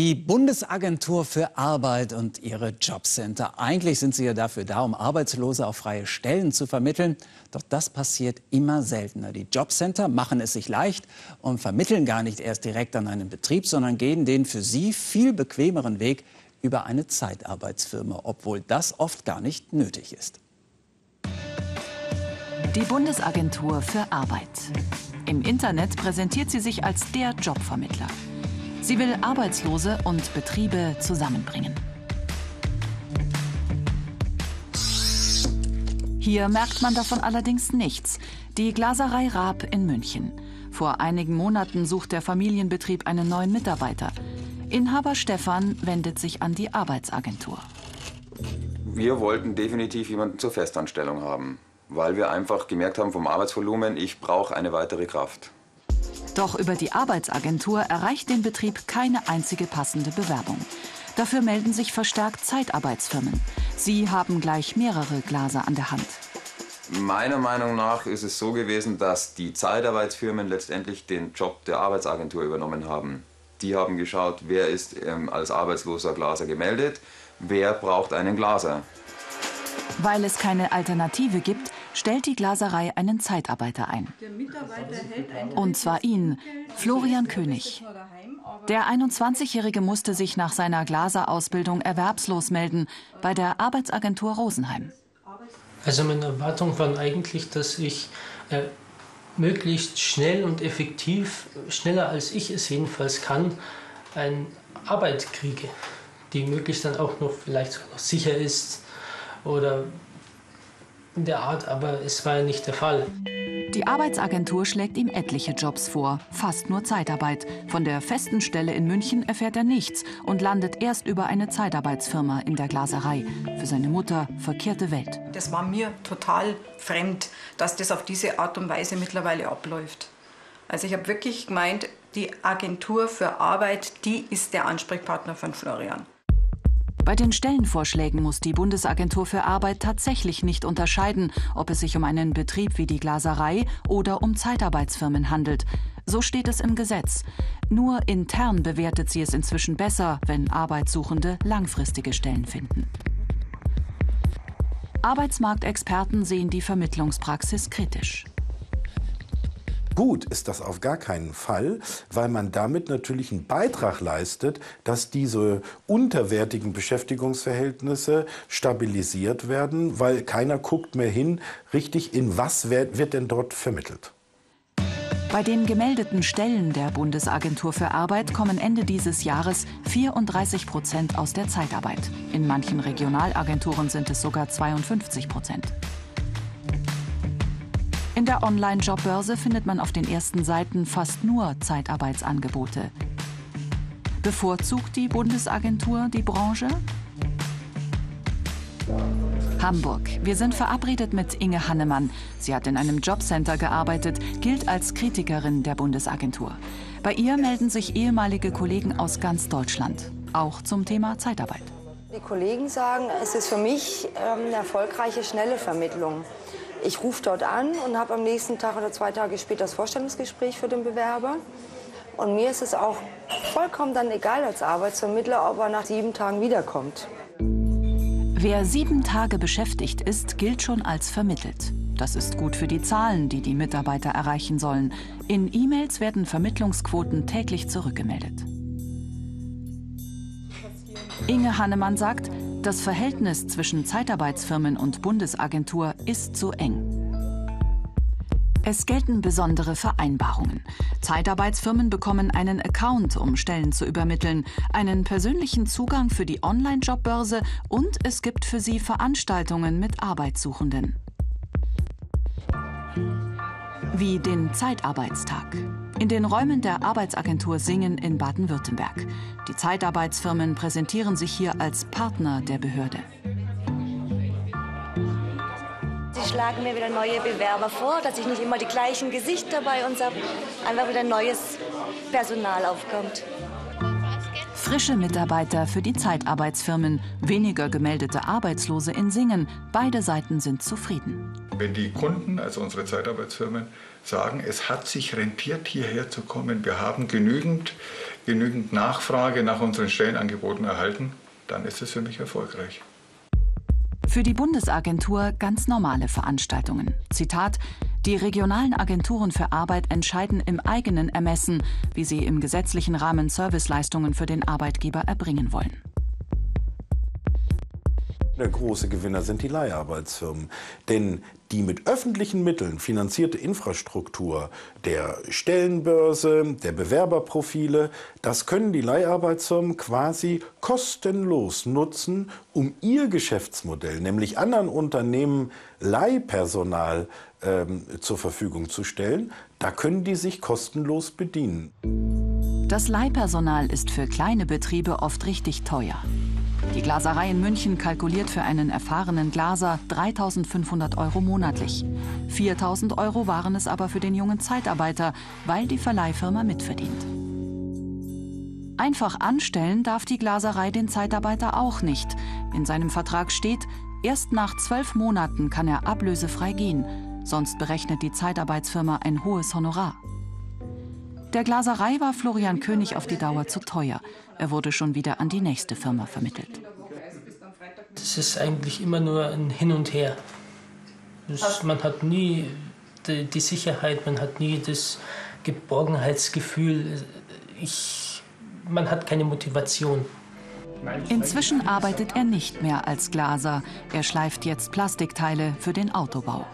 Die Bundesagentur für Arbeit und ihre Jobcenter. Eigentlich sind sie ja dafür da, um Arbeitslose auf freie Stellen zu vermitteln. Doch das passiert immer seltener. Die Jobcenter machen es sich leicht und vermitteln gar nicht erst direkt an einen Betrieb, sondern gehen den für sie viel bequemeren Weg über eine Zeitarbeitsfirma, obwohl das oft gar nicht nötig ist. Die Bundesagentur für Arbeit. Im Internet präsentiert sie sich als der Jobvermittler. Sie will Arbeitslose und Betriebe zusammenbringen. Hier merkt man davon allerdings nichts. Die Glaserei Raab in München. Vor einigen Monaten sucht der Familienbetrieb einen neuen Mitarbeiter. Inhaber Stefan wendet sich an die Arbeitsagentur. Wir wollten definitiv jemanden zur Festanstellung haben, weil wir einfach gemerkt haben vom Arbeitsvolumen, ich brauche eine weitere Kraft. Doch über die Arbeitsagentur erreicht den Betrieb keine einzige passende Bewerbung. Dafür melden sich verstärkt Zeitarbeitsfirmen. Sie haben gleich mehrere Glaser an der Hand. Meiner Meinung nach ist es so gewesen, dass die Zeitarbeitsfirmen letztendlich den Job der Arbeitsagentur übernommen haben. Die haben geschaut, wer ist ähm, als arbeitsloser Glaser gemeldet, wer braucht einen Glaser. Weil es keine Alternative gibt, stellt die Glaserei einen Zeitarbeiter ein. Und zwar ihn, Florian König. Der 21-Jährige musste sich nach seiner Glaserausbildung erwerbslos melden bei der Arbeitsagentur Rosenheim. Also meine Erwartung war eigentlich, dass ich äh, möglichst schnell und effektiv, schneller als ich es jedenfalls kann, eine Arbeit kriege, die möglichst dann auch noch vielleicht sogar noch sicher ist oder in der Art, aber es war ja nicht der Fall. Die Arbeitsagentur schlägt ihm etliche Jobs vor, fast nur Zeitarbeit. Von der festen Stelle in München erfährt er nichts und landet erst über eine Zeitarbeitsfirma in der Glaserei. Für seine Mutter verkehrte Welt. Das war mir total fremd, dass das auf diese Art und Weise mittlerweile abläuft. Also ich habe wirklich gemeint, die Agentur für Arbeit, die ist der Ansprechpartner von Florian. Bei den Stellenvorschlägen muss die Bundesagentur für Arbeit tatsächlich nicht unterscheiden, ob es sich um einen Betrieb wie die Glaserei oder um Zeitarbeitsfirmen handelt. So steht es im Gesetz. Nur intern bewertet sie es inzwischen besser, wenn Arbeitssuchende langfristige Stellen finden. Arbeitsmarktexperten sehen die Vermittlungspraxis kritisch. Gut ist das auf gar keinen Fall, weil man damit natürlich einen Beitrag leistet, dass diese unterwertigen Beschäftigungsverhältnisse stabilisiert werden, weil keiner guckt mehr hin, richtig in was wird, wird denn dort vermittelt. Bei den gemeldeten Stellen der Bundesagentur für Arbeit kommen Ende dieses Jahres 34 Prozent aus der Zeitarbeit. In manchen Regionalagenturen sind es sogar 52 Prozent. In der Online-Jobbörse findet man auf den ersten Seiten fast nur Zeitarbeitsangebote. Bevorzugt die Bundesagentur die Branche? Hamburg. Wir sind verabredet mit Inge Hannemann. Sie hat in einem Jobcenter gearbeitet, gilt als Kritikerin der Bundesagentur. Bei ihr melden sich ehemalige Kollegen aus ganz Deutschland, auch zum Thema Zeitarbeit. Die Kollegen sagen, es ist für mich ähm, eine erfolgreiche, schnelle Vermittlung. Ich rufe dort an und habe am nächsten Tag oder zwei Tage später das Vorstellungsgespräch für den Bewerber. Und mir ist es auch vollkommen dann egal als Arbeitsvermittler, ob er nach sieben Tagen wiederkommt. Wer sieben Tage beschäftigt ist, gilt schon als vermittelt. Das ist gut für die Zahlen, die die Mitarbeiter erreichen sollen. In E-Mails werden Vermittlungsquoten täglich zurückgemeldet. Inge Hannemann sagt, das Verhältnis zwischen Zeitarbeitsfirmen und Bundesagentur ist zu eng. Es gelten besondere Vereinbarungen. Zeitarbeitsfirmen bekommen einen Account, um Stellen zu übermitteln, einen persönlichen Zugang für die Online-Jobbörse und es gibt für sie Veranstaltungen mit Arbeitssuchenden. Wie den Zeitarbeitstag. In den Räumen der Arbeitsagentur Singen in Baden-Württemberg. Die Zeitarbeitsfirmen präsentieren sich hier als Partner der Behörde. Sie schlagen mir wieder neue Bewerber vor, dass ich nicht immer die gleichen Gesichter bei uns habe, einfach wieder neues Personal aufkommt. Frische Mitarbeiter für die Zeitarbeitsfirmen, weniger gemeldete Arbeitslose in Singen. Beide Seiten sind zufrieden. wenn die Kunden, also unsere Zeitarbeitsfirmen, sagen, es hat sich rentiert, hierher zu kommen, wir haben genügend, genügend Nachfrage nach unseren Stellenangeboten erhalten, dann ist es für mich erfolgreich. Für die Bundesagentur ganz normale Veranstaltungen. Zitat: Die regionalen Agenturen für Arbeit entscheiden im eigenen Ermessen, wie sie im gesetzlichen Rahmen Serviceleistungen für den Arbeitgeber erbringen wollen. Der große Gewinner sind die Leiharbeitsfirmen. Denn die mit öffentlichen Mitteln finanzierte Infrastruktur der Stellenbörse, der Bewerberprofile, das können die Leiharbeitsfirmen quasi kostenlos nutzen, um ihr Geschäftsmodell, nämlich anderen Unternehmen Leihpersonal ähm, zur Verfügung zu stellen. Da können die sich kostenlos bedienen. Das Leihpersonal ist für kleine Betriebe oft richtig teuer. Die Glaserei in München kalkuliert für einen erfahrenen Glaser 3.500 Euro monatlich. 4.000 Euro waren es aber für den jungen Zeitarbeiter, weil die Verleihfirma mitverdient. Einfach anstellen darf die Glaserei den Zeitarbeiter auch nicht. In seinem Vertrag steht, erst nach zwölf Monaten kann er ablösefrei gehen, sonst berechnet die Zeitarbeitsfirma ein hohes Honorar. Der Glaserei war Florian König auf die Dauer zu teuer. Er wurde schon wieder an die nächste Firma vermittelt. Das ist eigentlich immer nur ein Hin und Her. Das, man hat nie die, die, Sicherheit, man hat nie das Geborgenheitsgefühl. Ich, man hat keine Motivation. Inzwischen arbeitet er nicht mehr als Glaser. Er schleift jetzt Plastikteile für den Autobau.